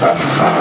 ha.